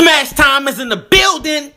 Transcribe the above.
Smash time is in the building.